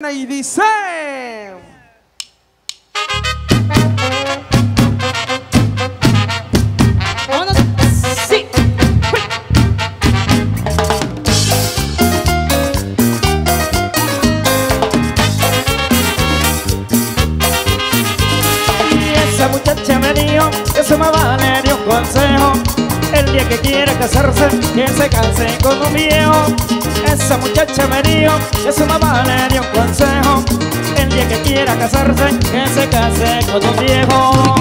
y dice... Esa muchacha me dijo que su mamá le dio un consejo El día que quiera casarse, que se case con un viejo. Esa muchacha me dijo que su mamá le dio un consejo El día que quiera casarse, que se case con un viejo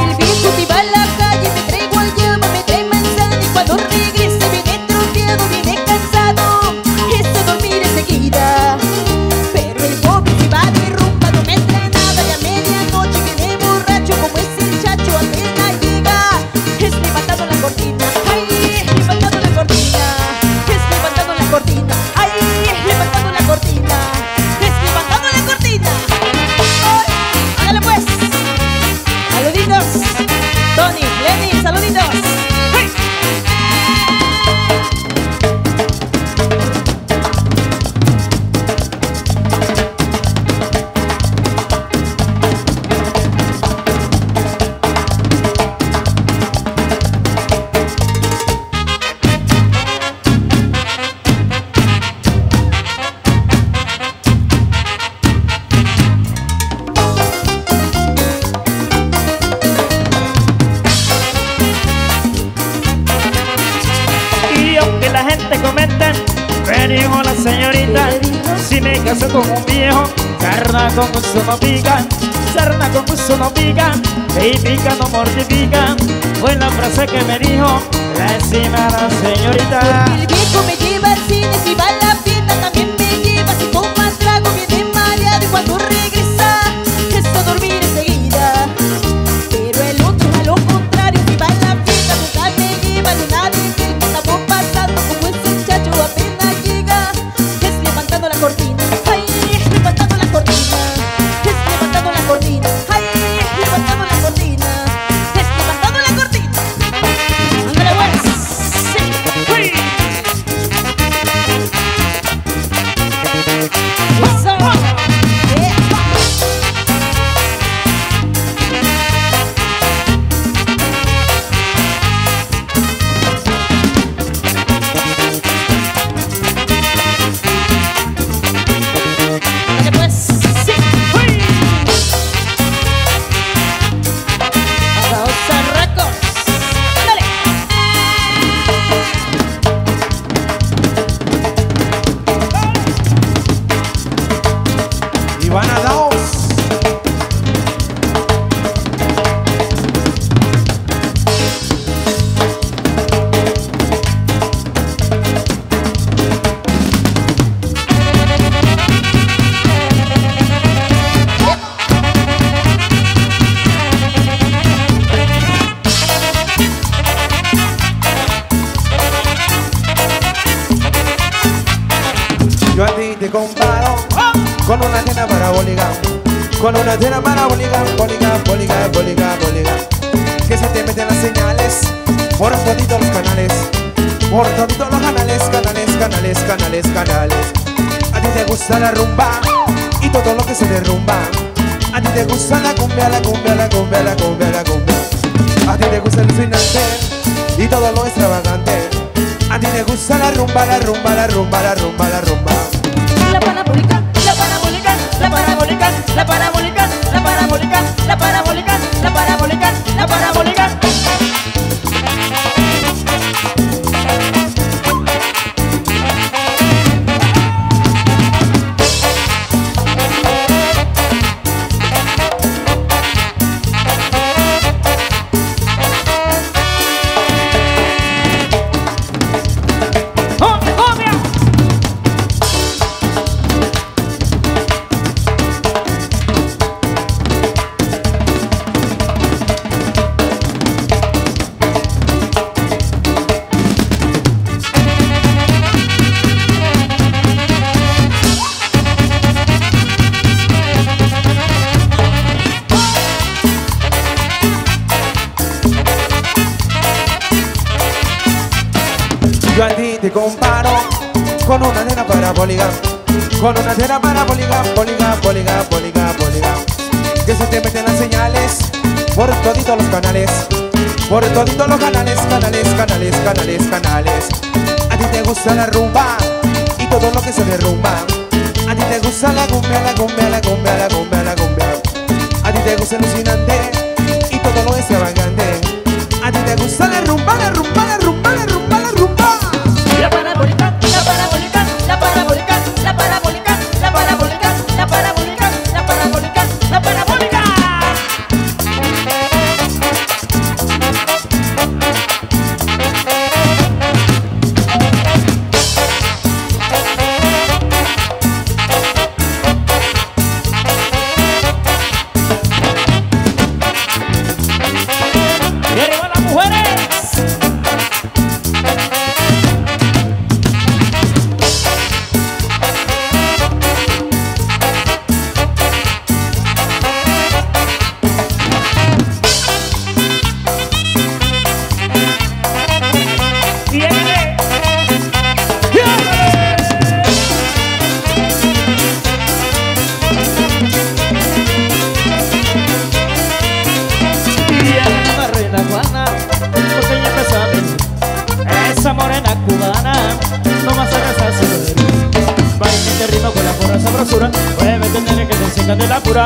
Aunque la gente comenta, me dijo la señorita Si me caso con un viejo, carna con gusto no pica Sarna con gusto no pica, y pica no mortifica. Fue la frase que me dijo la estimada señorita. El viejo me lleva al cine, Daos. Yo con una antena parabólica, bólica, bólica, bólica, bólica, que se te meten las señales por toditos los canales, por toditos los canales, canales, canales, canales, canales. A ti te gusta la rumba y todo lo que se derrumba. A ti te gusta la cumbia, la cumbia, la cumbia, la cumbia, la cumbia. A ti te gusta el finante y todo lo extravagante. A ti te gusta la rumba, la rumba, la rumba, la rumba, la rumba. La la parabólica, la parabólica, la parabólica, la parabólica, la parabólica, Yo a ti te comparo con una nena parabólica, Con una antena parabólica, bólica, bólica, bólica, bólica Que se te meten las señales Por toditos los canales Por toditos los canales, canales, canales, canales, canales. A ti te gusta la rumba Y todo lo que se derrumba. A ti te gusta la cumbia, la cumbia, la cumbia, la cumbia, la cumbia. A ti te gusta alucinante Y todo lo extravagante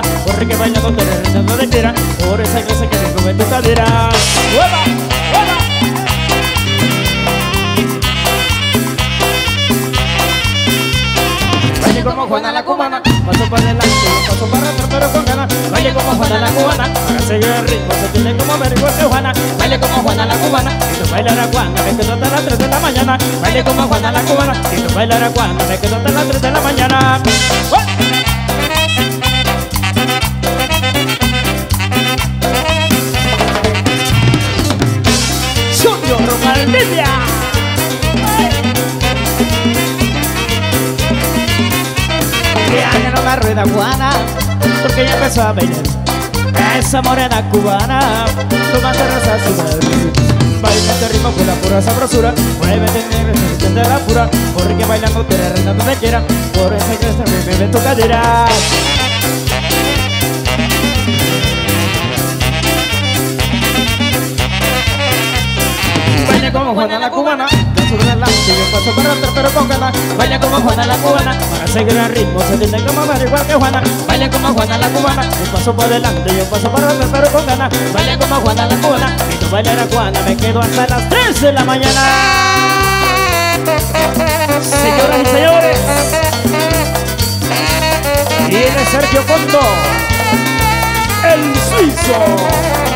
pura Corre que baila con tener ritmo de quiera Por esa clase que te come tu cadera ¡Hueva! ¡Hueva! Baile como Juana la cubana, paso para adelante, paso para atrás, pero con ganas. Baile como Juana la cubana, seguir el ritmo, se tiene como ver igual que Juana. Baile como Juana la cubana, y tú bailarás cuando me quedo hasta las 3 de la mañana. Baile como Juana la cubana, y tú bailarás cuando me quedo hasta las 3 de la mañana. Una rueda guana Porque ya empezó a bailar. Esa morena cubana Tomando rosa su madre Baila este ritmo con la pura sabrosura Muévete negro, siente la pura Porque bailando te reina donde quiera Por eso que me mueve tu cadera. Baila como Juana la cubana, yo paso para atrás pero con ganas. Baila como Juana la cubana, para seguir el ritmo se tiene que mover igual que Juana. Baila como Juana la cubana, yo paso por delante, yo paso para atrás pero con ganas. Baila como Juana la cubana, y tú bailarás Juana, me quedo hasta las 3 de la mañana. Señoras y señores, viene Sergio Fondo, el suizo.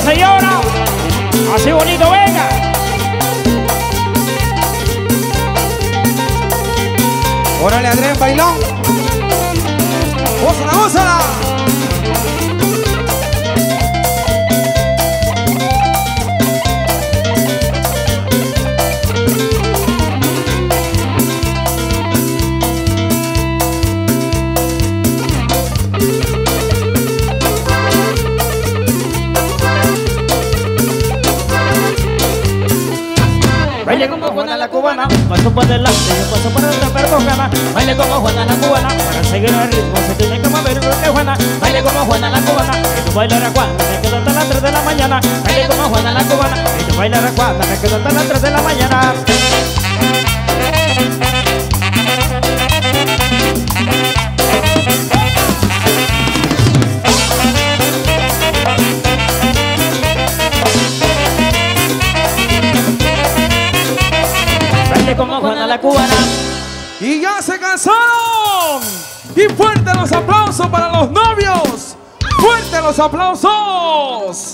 Señora, así bonito, venga. Órale Andrés, bailón ¡Gózala, gózala! Paso para adelante, yo paso para atrás, pero con. Baile como Juana la cubana, para seguir el ritmo se tiene que mover que Juana. Baile como Juana la cubana, y tú bailarás me quedo hasta las 3 de la mañana. Baile como Juana la cubana, y tú bailar a cuadra, me quedo hasta las 3 de la mañana. Los aplausos para los novios. Fuerte los aplausos.